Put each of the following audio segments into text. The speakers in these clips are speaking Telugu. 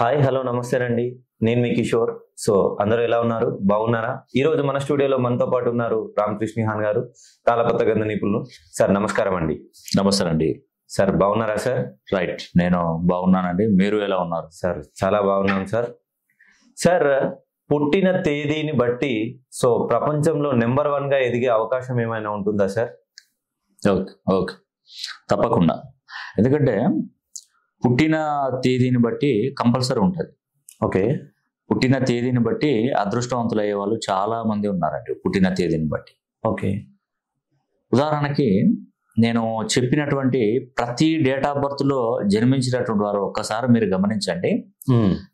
హాయ్ హలో నమస్తే అండి నేను మీ కిషోర్. సో అందరూ ఎలా ఉన్నారు? బాగున్నారా? ఈ రోజు మన స్టూడియోలో మనతో పాటు ఉన్నారు రామకృష్ణ హాన్ గారు తాళపత్ర గంధ నిపుణులు. సార్ నమస్కారం అండి. నమస్తే అండి సార్ బాగున్నారా సార్? రైట్ నేను బాగున్నానండి. మీరు ఎలా ఉన్నారు? సార్ చాలా బాగున్నాం సార్. సార్ పుట్టిన తేదీని బట్టి సో ప్రపంచంలో నెంబర్ వన్గా ఎదిగే అవకాశం ఏమైనా ఉంటుందా సార్? Okay okay. తప్పకుండా. ఎందుకంటే పుట్టిన తేదీని బట్టి కంపల్సరీ ఉంటుంది. ఓకే. పుట్టిన తేదీని బట్టి అదృష్టవంతులు అయ్యే వాళ్ళు చాలా మంది ఉన్నారండి పుట్టిన తేదీని బట్టి. ఓకే. ఉదాహరణకి నేను చెప్పినటువంటి ప్రతి డేట్ ఆఫ్ బర్త్లో జన్మించినటువంటి వారు ఒక్కసారి మీరు గమనించండి.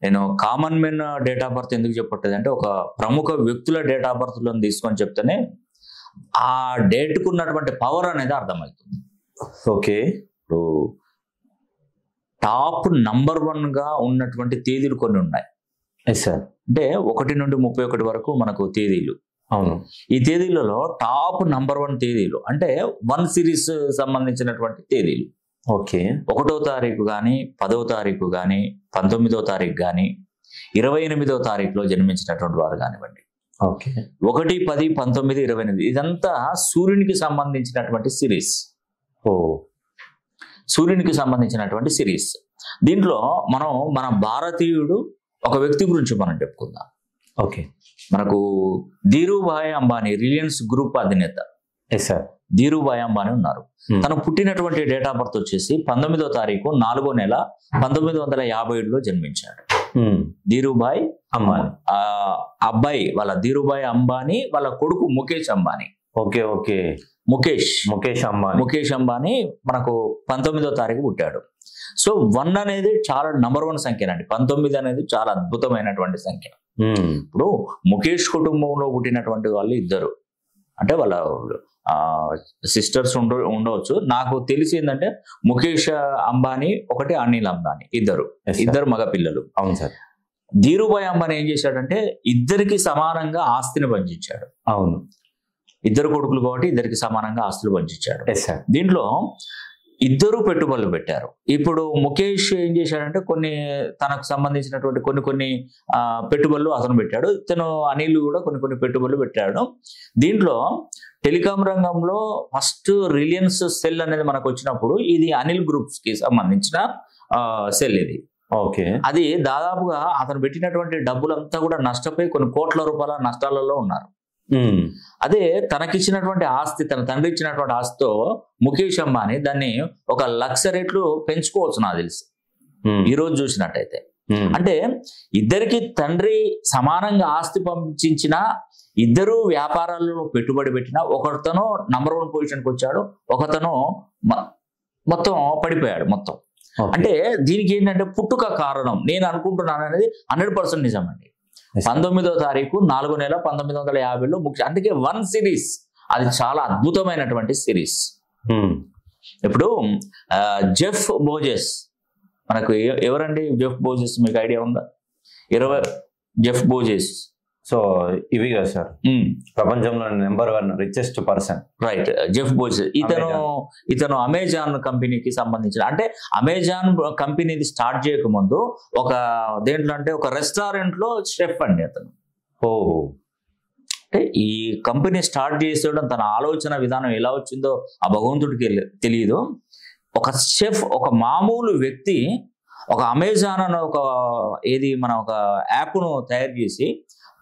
నేను common men date of birth ఎందుకు చెప్పట్లేదు అంటే ఒక ప్రముఖ వ్యక్తుల డేట్ ఆఫ్ బర్త్లో తీసుకొని చెప్తేనే ఆ డేట్కు ఉన్నటువంటి పవర్ అనేది అర్థమవుతుంది. ఓకే. ఇప్పుడు టాప్ నంబర్ వన్గా ఉన్నటువంటి తేదీలు కొన్ని ఉన్నాయి. ఎస్ సార్ అంటే ఒకటి నుండి ముప్పై ఒకటి వరకు మనకు తేదీలు. అవును. ఈ తేదీలలో టాప్ నంబర్ వన్ తేదీలు అంటే వన్ సిరీస్ సంబంధించినటువంటి తేదీలు. ఓకే. ఒకటో తారీఖు కానీ పదో తారీఖు కానీ పంతొమ్మిదో తారీఖు కానీ ఇరవై ఎనిమిదో తారీఖులో జన్మించినటువంటి వారు కానివ్వండి. ఓకే. ఒకటి పది పంతొమ్మిది ఇరవై ఎనిమిది ఇదంతా సూర్యునికి సంబంధించినటువంటి సిరీస్. ఓ. సూర్యునికి సంబంధించినటువంటి సిరీస్. దీంట్లో మనం మన భారతీయుడు ఒక వ్యక్తి గురించి మనం చెప్పుకుందాం. ఓకే. మనకు ధీరుభాయ్ అంబానీ రిలయన్స్ గ్రూప్ అధినేత. ఎస్ సార్ ధీరుభాయ్ అంబానీ ఉన్నారు. Hmm. తను పుట్టినటువంటి డేట్ ఆఫ్ బర్త్ వచ్చేసి పంతొమ్మిదో తారీఖు నాలుగో నెల పంతొమ్మిది వందల యాభై ఏడులో జన్మించాడు ధీరుభాయ్ అమ్మాయి ఆ అబ్బాయి వాళ్ళ ధీరుభాయ్ అంబానీ వాళ్ళ కొడుకు ముఖేష్ అంబానీ. Okay okay. ముఖేష్. ముఖేష్ అంబానీ. ముఖేష్ అంబానీ మనకు పంతొమ్మిదో తారీఖు పుట్టాడు. సో వన్ అనేది చాలా నంబర్ వన్ సంఖ్యనండి. పంతొమ్మిది అనేది చాలా అద్భుతమైనటువంటి సంఖ్య. ఇప్పుడు ముఖేష్ కుటుంబంలో పుట్టినటువంటి వాళ్ళు ఇద్దరు. అంటే వాళ్ళ సిస్టర్స్ ఉండ ఉండవచ్చు. నాకు తెలిసి ఏంటంటే ముఖేష్ అంబానీ ఒకటి అనిల్ అంబానీ ఇద్దరు. ఇద్దరు మగ పిల్లలు. అవును సార్ ధీరుభాయ్ అంబానీ ఏం చేశాడంటే ఇద్దరికి సమానంగా ఆస్తిని పంచించాడు. అవును. ఇద్దరు కొడుకులు కాబట్టి ఇద్దరికి సమానంగా ఆస్తులు సార్ దీంట్లో ఇద్దరు పెట్టుబడులు పెట్టారు. ఇప్పుడు ముఖేష్ ఏం చేశాడంటే కొన్ని తనకు సంబంధించినటువంటి కొన్ని కొన్ని పెట్టుబడులు అతను పెట్టాడు. ఇతను అనిల్ కూడా కొన్ని కొన్ని పెట్టుబడులు పెట్టాడు. దీంట్లో టెలికాం రంగంలో ఫస్ట్ రిలయన్స్ సెల్ అనేది మనకు వచ్చినప్పుడు ఇది అనిల్ గ్రూప్స్కి సంబంధించిన సెల్ ఇది. ఓకే. అది దాదాపుగా అతను పెట్టినటువంటి డబ్బులంతా కూడా నష్టపోయి కొన్ని కోట్ల రూపాయల నష్టాలలో ఉన్నారు. అదే తనకిచ్చినటువంటి ఆస్తి తన తండ్రి ఇచ్చినటువంటి ఆస్తితో ముఖేష్ అంబానీ దాన్ని ఒక లక్ష రెట్లు పెంచుకోవచ్చు నాకు తెలిసి. ఈ రోజు చూసినట్టయితే. అంటే ఇద్దరికి తండ్రి సమానంగా ఆస్తి పంపించిన ఇద్దరు వ్యాపారాల్లో పెట్టుబడి పెట్టిన ఒకతను నంబర్ వన్ పొజిషన్కి వచ్చాడు ఒకతను మొత్తం పడిపోయాడు మొత్తం. అంటే దీనికి ఏంటంటే పుట్టుక కారణం నేను అనుకుంటున్నాను అనేది హండ్రెడ్ పర్సెంట్ నిజం అండి. పంతొమ్మిదో తారీఖు నాలుగో నెల పంతొమ్మిది వందల యాభైలో ముఖ్య అందుకే వన్ సిరీస్. అది చాలా అద్భుతమైనటువంటి సిరీస్. మ్మ్. ఇప్పుడు జెఫ్ బోజెస్. మనకు ఎవరండి జెఫ్ బోజెస్? మీకు ఐడియా ఉందా? ఇరవై జెఫ్ బోజెస్. సో ఇవి కదా సార్. ప్రపంచంలో number one richest person. Right Jeff Bezos ఇతను ఇతను అమెజాన్ కంపెనీకి సంబంధించిన అంటే అమెజాన్ కంపెనీది స్టార్ట్ చేయకముందు ఒక దేంట్లో అంటే ఒక రెస్టారెంట్లో షెఫ్ అండి అతను. ఓ అంటే ఈ కంపెనీ స్టార్ట్ చేసేయడం తన ఆలోచన విధానం ఎలా వచ్చిందో ఆ భగవంతుడికి తెలి- తెలియదు ఒక షెఫ్ ఒక మామూలు వ్యక్తి ఒక అమెజాన్ అనే ఒక ఏది మన ఒక యాప్ను తయారు చేసి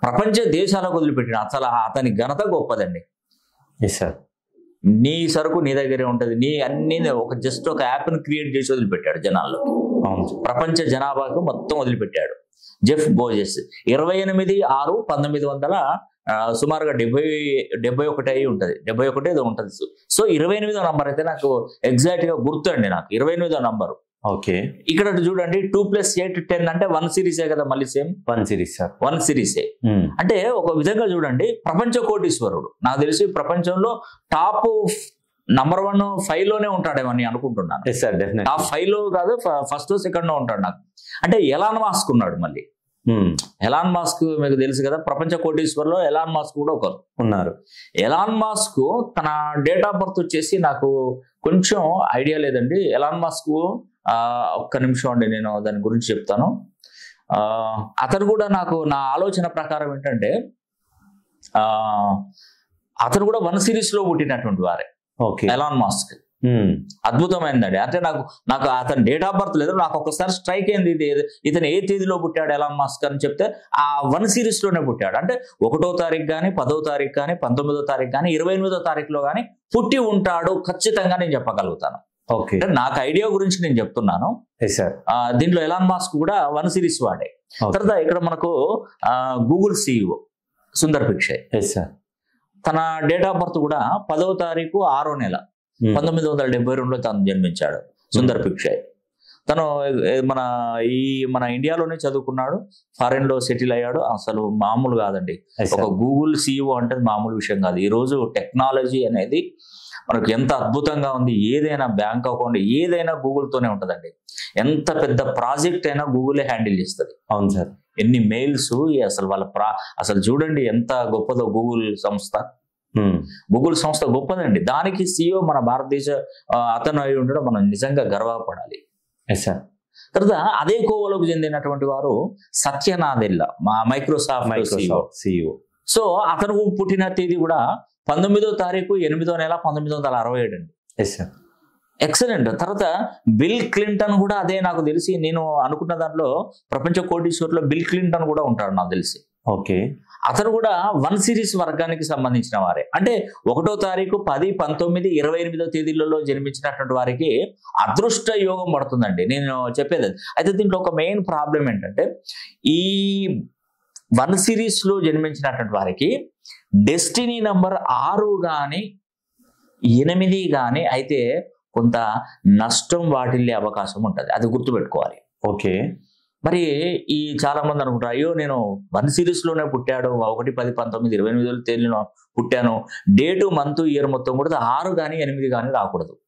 ప్రపంచ దేశాలకు వదిలిపెట్టిన అసలు అతని ఘనత గొప్పదండి. ఎస్ సార్ నీ సరుకు నీ దగ్గరే ఉంటది. నీ అన్ని ఒక జస్ట్ ఒక యాప్ను క్రియేట్ చేసి వదిలిపెట్టాడు జనాల్లో. ప్రపంచ జనాభాకు మొత్తం వదిలిపెట్టాడు. జెఫ్ బోజెస్ ఇరవై ఎనిమిది ఆరు పంతొమ్మిది వందల సుమారుగా డెబ్బై డెబ్బై ఒకటి అయి ఉంటది. డెబ్బై ఒకటి ఏదో ఉంటది. సో ఇరవై ఎనిమిదో నంబర్ అయితే నాకు ఎగ్జాక్ట్గా గుర్తండి నాకు. ఇరవై ఎనిమిదో నంబర్ ఓకే. ఇక్కడ చూడండి టూ ప్లస్ ఎయిట్ టెన్ అంటే వన్ సిరీసే కదా మళ్ళీ same one series sir one సిరీసే. అంటే ఒక విధంగా చూడండి ప్రపంచ కోటీశ్వరుడు. నాకు తెలిసి ప్రపంచంలో టాప్ నంబర్ వన్ ఫైవ్లోనే ఉంటాడేమో అని అనుకుంటున్నాను. ఎస్ సార్ డెఫినెట్ టాప్ ఫైవ్లో కాదు ఫస్ట్ సెకండ్లో ఉంటాడు నాకు. అంటే ఎలాన్ మాస్క్ ఉన్నాడు మళ్ళీ. ఎలాన్ మాస్క్ మీకు తెలుసు కదా ప్రపంచ కోటీశ్వర్లో ఎలాన్ మాస్క్ కూడా ఒకరు. ఉన్నారు. ఎలాన్ మాస్క్ తన డేట్ ఆఫ్ బర్త్ వచ్చేసి నాకు కొంచెం ఐడియా లేదండి. ఎలాన్ మాస్క్ ఒక్క నిమిషం అండి నేను దాని గురించి చెప్తాను. ఆ, అతను కూడా నాకు నా ఆలోచన ప్రకారం ఏంటంటే ఆ, అతను కూడా వన్ సిరీస్లో పుట్టినటువంటి వారే. ఓకే. ఎలాన్ మాస్క్ అద్భుతమైందండి. అంటే నాకు నాకు అతని డేట్ ఆఫ్ బర్త్ లేదు. నాకు ఒకసారి స్ట్రైక్ అయింది. ఇది ఇతను ఏ తేదీలో పుట్టాడు ఎలాన్ మాస్క్ అని చెప్తే ఆ వన్ సిరీస్లోనే పుట్టాడు. అంటే ఒకటో తారీఖు కానీ పదో తారీఖు కానీ పంతొమ్మిదో తారీఖు కానీ ఇరవై ఎనిమిదో తారీఖులో కానీ పుట్టి ఉంటాడు ఖచ్చితంగా నేను చెప్పగలుగుతాను. అంటే నాకు ఐడియా గురించి నేను చెప్తున్నాను. దీంట్లో ఎలాన్ మాస్క్ కూడా వన్ సిరీస్ వాడే. తర్వాత ఇక్కడ మనకు Google CEO Sundar Pichai yes sir తన డేట్ ఆఫ్ బర్త్ కూడా పదవ తారీఖు ఆరో నెల పంతొమ్మిది వందల డెబ్బై రెండులో తను జన్మించాడు సుందర్ పిక్షయ్ తను ఏ, మన ఈ మన ఇండియాలోనే చదువుకున్నాడు ఫారెన్లో సెటిల్ అయ్యాడు అసలు మామూలు కాదండి. ఒక గూగుల్ సిఇఓ అంటే మామూలు విషయం కాదు. ఈ రోజు టెక్నాలజీ అనేది మనకు ఎంత అద్భుతంగా ఉంది. ఏదైనా బ్యాంక్ అకౌంట్ ఏదైనా Google తోనే ఉంటుందండి. ఎంత పెద్ద ప్రాజెక్ట్ అయినా గూగులే హ్యాండిల్ చేస్తుంది. అవును సార్. ఎన్ని మెయిల్స్ అసలు వాళ్ళ ప్రా అసలు చూడండి ఎంత గొప్పదో గూగుల్ సంస్థ. గూగుల్ సంస్థ గొప్పదండి. దానికి సిఇఓ మన భారతదేశ అతను అయి ఉండడం మనం నిజంగా గర్వపడాలి. సార్. తర్వాత అదే కోవలోకి చెందినటువంటి వారు సత్యనాదెల్లా మా మైక్రోసాఫ్ట్. మైక్రోసాఫ్ట్ సిఇఓ సో అతను పుట్టిన తేదీ కూడా పంతొమ్మిదో తారీఖు ఎనిమిదో నెల పంతొమ్మిది వందల అరవై ఏడు అండి. ఎస్ సార్ ఎక్సలెంట్ తర్వాత బిల్ క్లింటన్ కూడా అదే నాకు తెలిసి నేను అనుకున్న దాంట్లో ప్రపంచ కోటీశ్వర్లో బిల్ క్లింటన్ కూడా ఉంటాడు నాకు తెలిసి. ఓకే. అతను కూడా వన్ సిరీస్ వర్గానికి సంబంధించిన వారే. అంటే ఒకటో తారీఖు పది పంతొమ్మిది ఇరవై ఎనిమిదో తేదీలలో జన్మించినటువంటి వారికి అదృష్ట యోగం పడుతుందండి. నేను చెప్పేది. అయితే దీంట్లో ఒక మెయిన్ ప్రాబ్లం ఏంటంటే ఈ వన్ సిరీస్లో జన్మించినటువంటి వారికి డెస్టినీ నంబర్ ఆరు కానీ ఎనిమిది కానీ అయితే కొంత నష్టం వాటిల్లే అవకాశం ఉంటుంది. అది గుర్తుపెట్టుకోవాలి. ఓకే. మరి ఈ చాలా మంది అనుకుంటారు అయ్యో నేను వన్ సిరీస్లోనే పుట్టాడు ఒకటి పది పంతొమ్మిది ఇరవై ఎనిమిది తేదీలో పుట్టాను. డేటు మంత్ ఇయర్ మొత్తం కూడా ఆరు కానీ ఎనిమిది కానీ రాకూడదు.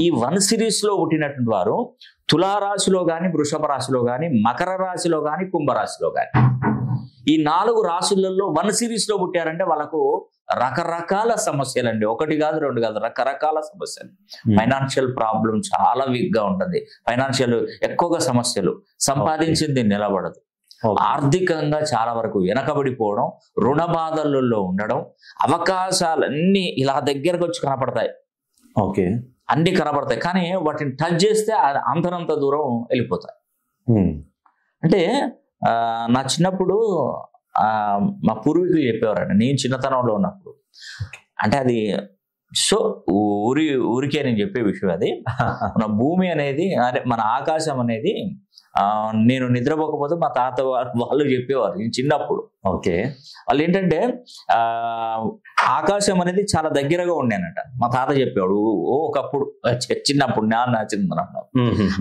ఈ వన్ సిరీస్లో పుట్టినటువంటి వారు తులారాశిలో కానీ వృషభ రాశిలో కానీ మకర రాశిలో కానీ కుంభరాశిలో కానీ ఈ నాలుగు రాశులలో వన్ సిరీస్లో పుట్టారంటే వాళ్ళకు రకరకాల సమస్యలండి. ఒకటి కాదు రెండు కాదు రకరకాల సమస్యలు. ఫైనాన్షియల్ ప్రాబ్లం చాలా వీక్గా ఉంటుంది. ఫైనాన్షియల్ ఎక్కువగా సమస్యలు. సంపాదించింది నిలబడదు. ఆర్థికంగా చాలా వరకు వెనకబడిపోవడం రుణ బాధలలో ఉండడం అవకాశాలన్నీ ఇలా దగ్గరకు వచ్చి కనపడతాయి. ఓకే అన్ని కనపడతాయి కానీ వాటిని టచ్ చేస్తే అంతనంత దూరం వెళ్ళిపోతాయి. ఉమ్, అంటే నా చిన్నప్పుడు ఆ, మా పూర్వీకులు చెప్పేవారండి. నేను చిన్నతనంలో ఉన్నప్పుడు. అంటే అది సో ఊరి ఊరికే నేను చెప్పే విషయం అది. మన భూమి అనేది అదే మన ఆకాశం అనేది ఆ, నేను నిద్రపోకపోతే మా తాత వాళ్ళు చెప్పేవారు. నేను చిన్నప్పుడు. ఓకే. వాళ్ళు ఏంటంటే ఆ ఆకాశం అనేది చాలా దగ్గరగా ఉండేనట. మా తాత చెప్పేవాడు ఓ ఒకప్పుడు. చిన్నప్పుడు ఉమ్, ఉమ్.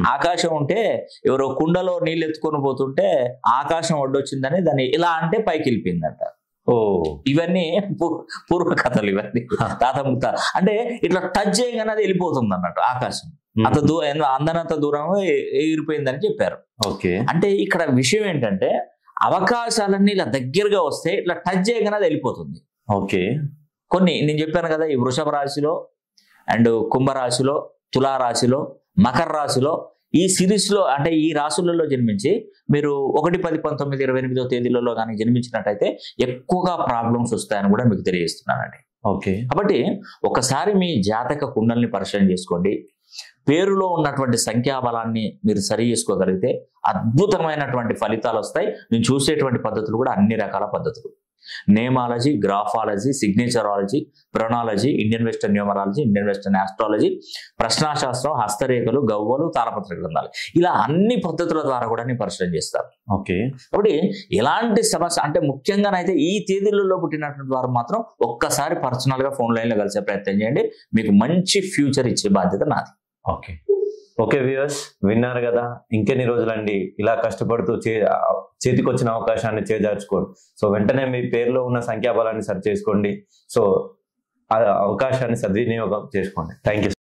ఆకాశం ఉంటే ఎవరో కుండలో నీళ్ళు ఎత్తుకొని పోతుంటే ఆకాశం ఒడ్డొచ్చిందని దాన్ని ఇలా అంటే పైకి వెళ్ళిపోయిందంట ఓ. ఇవన్నీ పూర్వ కథలు ఇవన్నీ. తాత ముత్త. అంటే ఇట్లా టచ్ చేయగానే అది వెళ్ళిపోతుంది అన్నట్టు ఆకాశం అంత దూ అందనంత దూరం ఎగిరిపోయిందని చెప్పారు. ఓకే. అంటే ఇక్కడ విషయం ఏంటంటే అవకాశాలన్నీ ఇలా దగ్గరగా వస్తే ఇట్లా టచ్ చేయగానే అది వెళ్ళిపోతుంది. ఓకే. కొన్ని నేను చెప్పాను కదా ఈ వృషభ రాశిలో అండ్ కుంభరాశిలో తులారాశిలో మకర రాశిలో ఈ సిరీస్లో అంటే ఈ రాశులలో జన్మించి మీరు ఒకటి పది పంతొమ్మిది ఇరవై ఎనిమిదో తేదీలలో కానీ జన్మించినట్టయితే ఎక్కువగా ప్రాబ్లమ్స్ వస్తాయని కూడా మీకు తెలియజేస్తున్నానండి. ఓకే. కాబట్టి ఒకసారి మీ జాతక కుండల్ని పరిశీలన చేసుకోండి. పేరులో ఉన్నటువంటి సంఖ్యాబలాన్ని మీరు సరి చేసుకోగలిగితే అద్భుతమైనటువంటి ఫలితాలు వస్తాయి. నేను చూసేటువంటి పద్ధతులు కూడా అన్ని రకాల పద్ధతులు. Nameology graphology signatureology ప్రొనాలజీ Indian western numerology Indian western astrology ప్రశ్నాశాస్త్రం హస్తరేఖలు గవ్వలు తాళపత్ర గ్రంథాలు. ఇలా అన్ని పద్ధతుల ద్వారా కూడా నేను పరిశీలన చేస్తాను. ఓకే. కాబట్టి ఎలాంటి సమస్య అంటే ముఖ్యంగానైతే ఈ తేదీలలో పుట్టినటువంటి వారు మాత్రం ఒక్కసారి పర్సనల్గా ఫోన్ లైన్లో కలిసే ప్రయత్నం చేయండి. మీకు మంచి ఫ్యూచర్ ఇచ్చే బాధ్యత నాది. ఓకే. ఓకే వ్యూయర్స్ విన్నారు కదా? ఇంకెన్ని రోజులండి? ఇలా కష్టపడుతూ చే చేతికొచ్చిన అవకాశాన్ని చేజార్చుకోండి. సో వెంటనే మీ పేరులో ఉన్న సంఖ్యాబలాన్ని సరి చేసుకోండి. సో ఆ అవకాశాన్ని సద్వినియోగం చేసుకోండి. Thank you